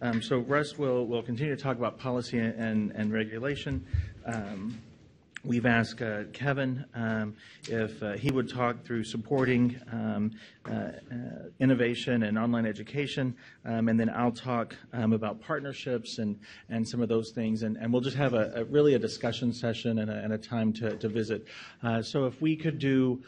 Um, So Russ will, will continue to talk about policy and, and regulation. Um, We've asked uh, Kevin um, if uh, he would talk through supporting um, uh, uh, innovation and online education, um, and then I'll talk um, about partnerships and, and some of those things, and, and we'll just have a, a really a discussion session and a, and a time to, to visit. Uh, so if we could do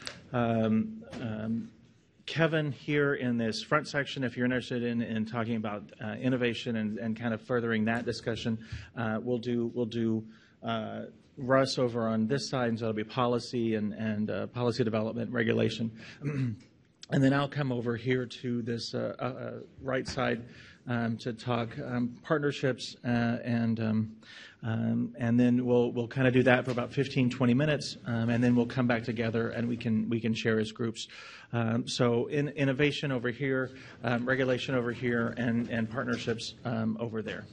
Kevin here in this front section, if you're interested in, in talking about uh, innovation and, and kind of furthering that discussion, uh, we'll do we'll do uh, Russ over on this side, and so it'll be policy and and uh, policy development regulation, and then I'll come over here to this uh, uh, right side um, to talk um, partnerships and. Um, um, and then we'll we'll kind of do that for about 15, 20 minutes, um, and then we'll come back together and we can we can share as groups. Um, so in, innovation over here, um, regulation over here, and and partnerships um, over there.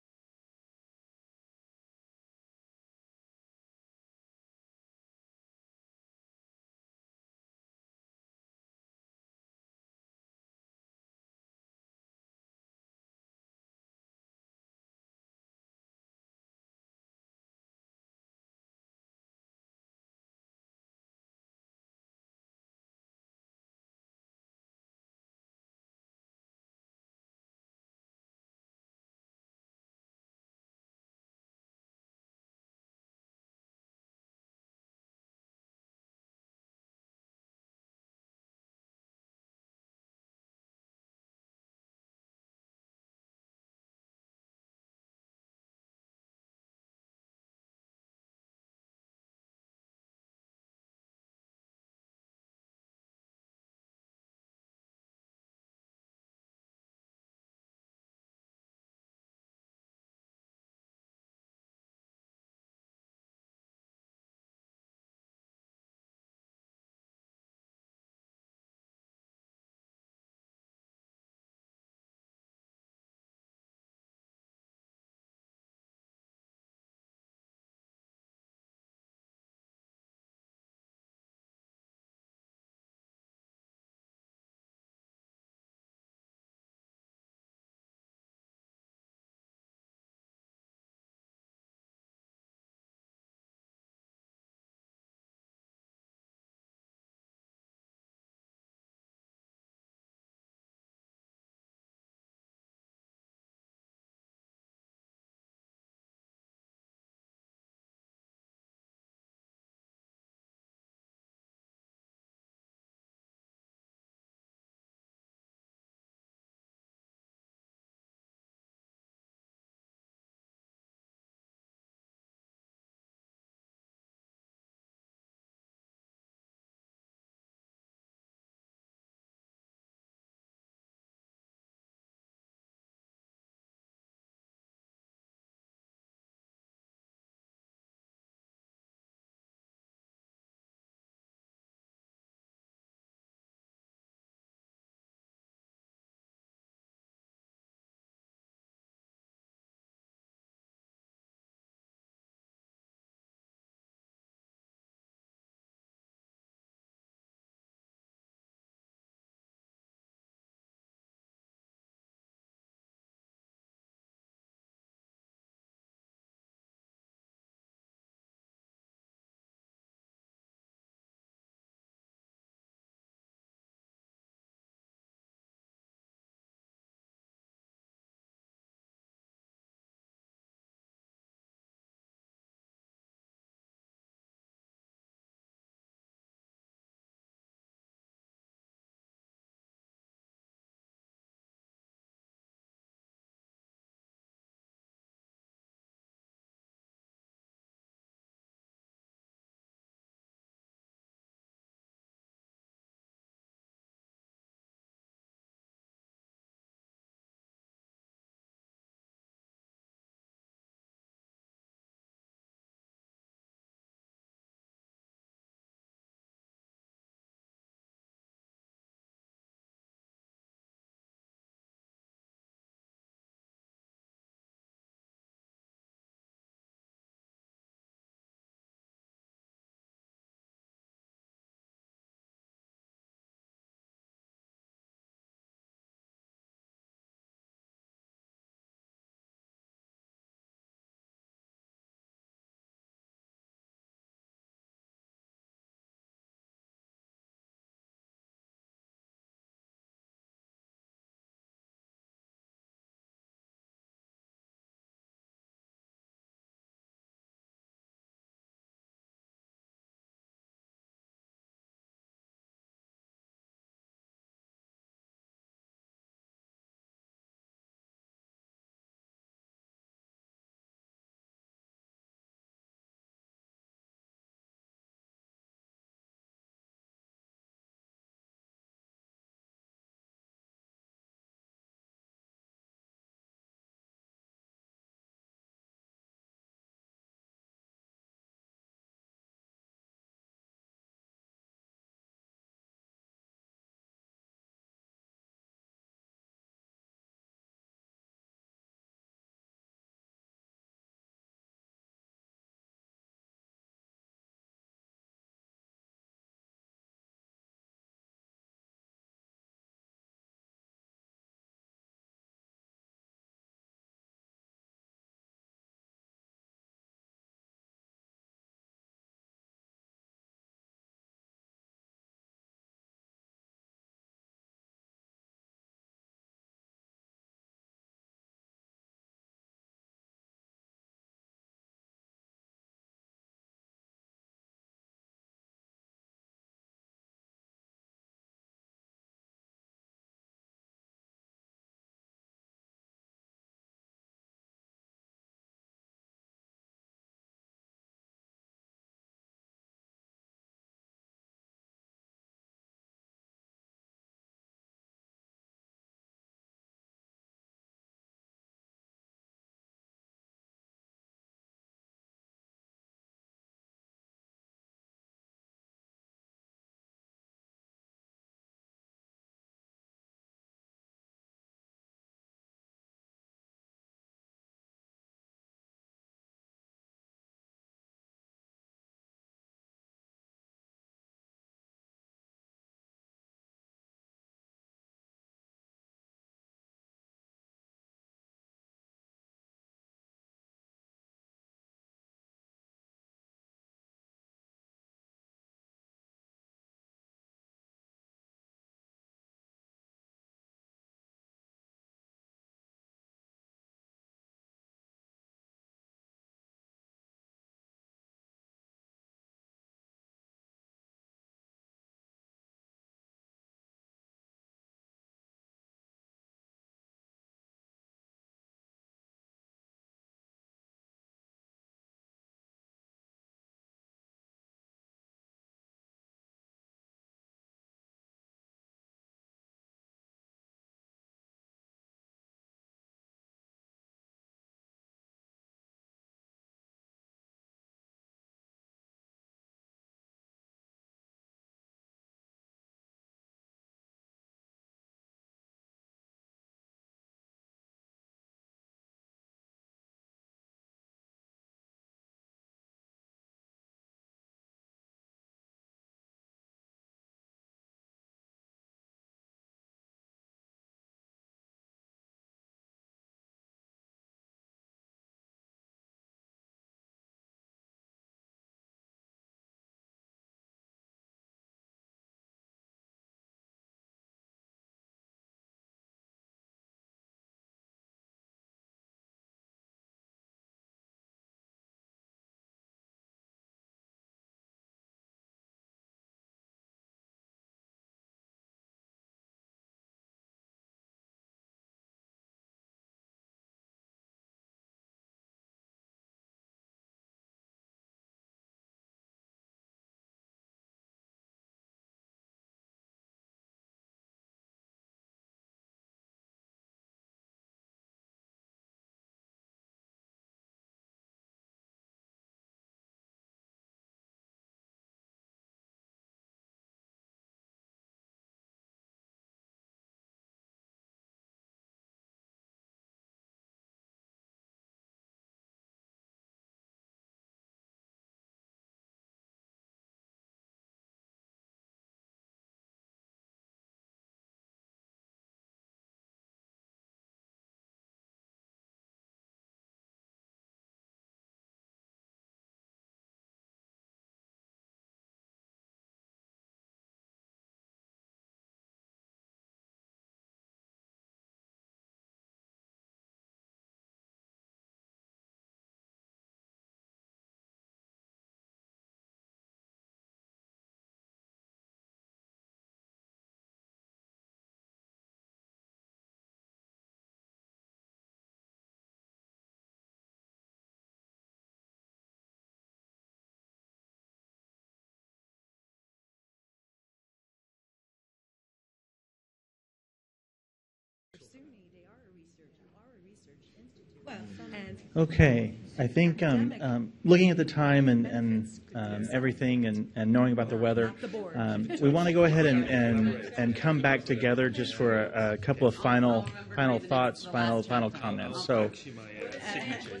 Okay, I think, um, um, looking at the time and, and, um, everything and, and knowing about the weather, um, we want to go ahead and, and, and come back together just for a, a couple of final, final thoughts, final, final comments. So, Actually, my signature.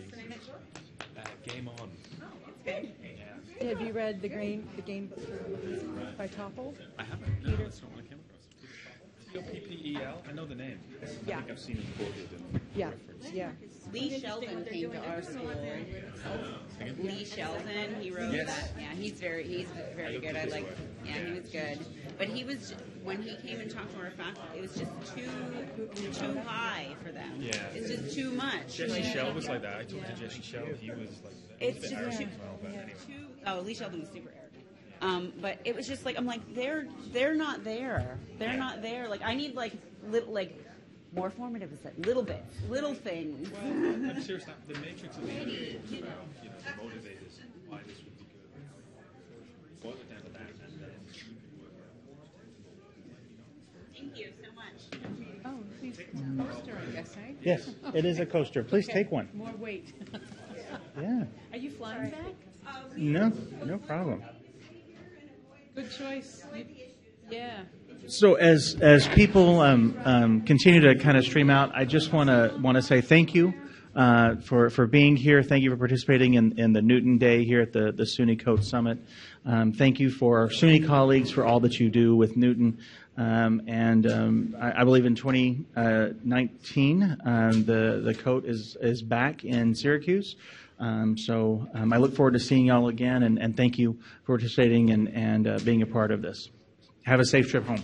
Game on. Have you read the game, the game by Topple? I haven't. No, that's not I came across. T-O-P-P-E-L. I know the name. I Yeah. think I've seen it quoted in Yeah, yeah. Lee Sheldon came to our school. Lee Sheldon, he wrote Yes. that. Yeah, he's very he's very good. I like. Yeah, he was good. But he was when he came and talked to our faculty, it was just too too high for them. Yeah. it's just too much. Jesse Like, Schell was like that. I talked to Jesse Schell. He was like that. It's He was just a too, as well, but anyway. too. Oh, Lee Sheldon was super arrogant. Um, but it was just like I'm like they're they're not there. They're not there. Like I need like little like more formative is that little bits, little things. Well, I'm serious. now, The matrix of the individual is about, you know, the motivators, why this would be good. Boil it down to that, and then Thank you so much. Oh, please, coaster, I guess, right? yes, it is a coaster. Please take one. More weight. Yeah, Are you flying back? no, no problem. Good choice. Yeah. So as as people um, um, continue to kind of stream out, I just want to want to say thank you uh, for for being here. Thank you for participating in, in the NUTN Day here at the the SUNY COTE Summit. Um, thank you for our SUNY colleagues for all that you do with NUTN. Um, and um, I, I believe in 2019, um, the the coat is is back in Syracuse. Um, so um, I look forward to seeing y'all again, and, and thank you for participating and, and uh, being a part of this. Have a safe trip home.